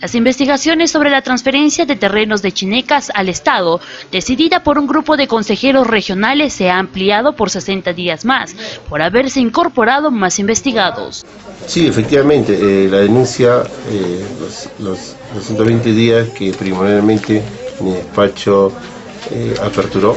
Las investigaciones sobre la transferencia de terrenos de Chinecas al Estado, decidida por un grupo de consejeros regionales, se ha ampliado por 60 días más, por haberse incorporado más investigados. Sí, efectivamente, eh, la denuncia, eh, los, 120 días que primordialmente mi despacho eh, aperturó,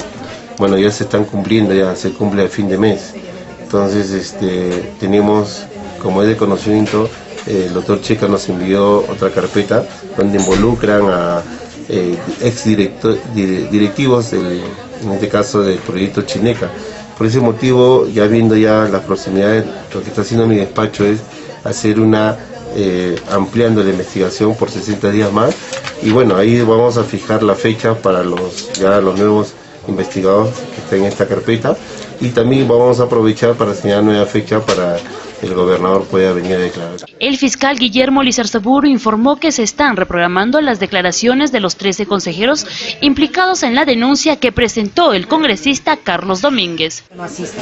bueno, ya se están cumpliendo, ya se cumple a fin de mes. Entonces, este, tenemos, como es de conocimiento, el doctor Checa nos envió otra carpeta donde involucran a eh, ex directivos, en este caso del proyecto Chineca. Por ese motivo, ya viendo ya las proximidades, lo que está haciendo mi despacho es hacer una eh, ampliando la investigación por 60 días más y bueno ahí vamos a fijar la fecha para los ya los nuevos investigadores que están en esta carpeta y también vamos a aprovechar para señalar nueva fecha para el gobernador pueda venir a declarar. El fiscal Guillermo Lizarzaburu informó que se están reprogramando las declaraciones de los 13 consejeros implicados en la denuncia que presentó el congresista Carlos Domínguez.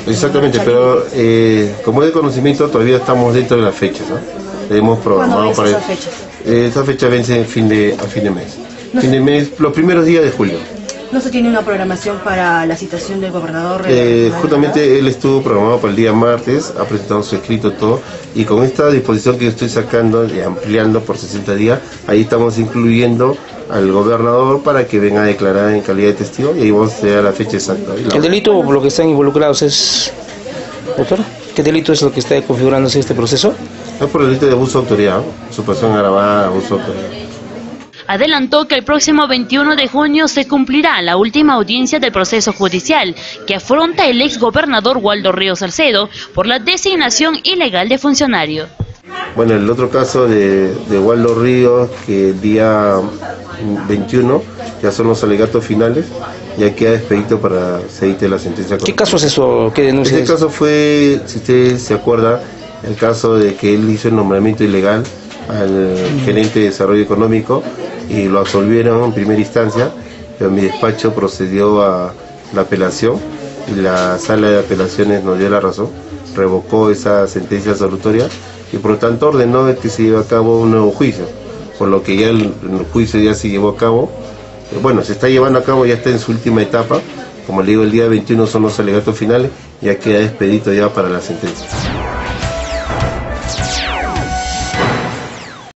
Exactamente, pero eh, como es de conocimiento todavía estamos dentro de la fecha, ¿no? Hemos programado para... Esa fecha? Eh, esta fecha vence fin de, a fin de mes. fin de mes, los primeros días de julio. ¿No se tiene una programación para la citación del gobernador? Eh, justamente él estuvo programado para el día martes, ha presentado su escrito todo, y con esta disposición que yo estoy sacando y ampliando por 60 días, ahí estamos incluyendo al gobernador para que venga a declarar en calidad de testigo y ahí vamos a dar la fecha exacta. ¿El delito por lo que están involucrados es, doctor? ¿Qué delito es lo que está configurándose este proceso? Es por el delito de abuso de autoridad, supresión agravada, abuso de autoridad adelantó que el próximo 21 de junio se cumplirá la última audiencia del proceso judicial que afronta el ex gobernador Waldo Ríos Salcedo por la designación ilegal de funcionario. Bueno, el otro caso de, Waldo Ríos, que el día 21 ya son los alegatos finales, ya queda expedito para seguirte la sentencia. ¿Qué caso es eso? ¿Qué denuncia Este caso fue, si usted se acuerda, el caso de que él hizo el nombramiento ilegal al gerente de desarrollo económico y lo absolvieron en primera instancia, pero mi despacho procedió a la apelación y la sala de apelaciones nos dio la razón, revocó esa sentencia absolutoria y por lo tanto ordenó que se lleve a cabo un nuevo juicio, por lo que ya el, juicio ya se llevó a cabo, bueno, se está llevando a cabo, ya está en su última etapa, como le digo, el día 21 son los alegatos finales, ya queda despedido ya para la sentencia.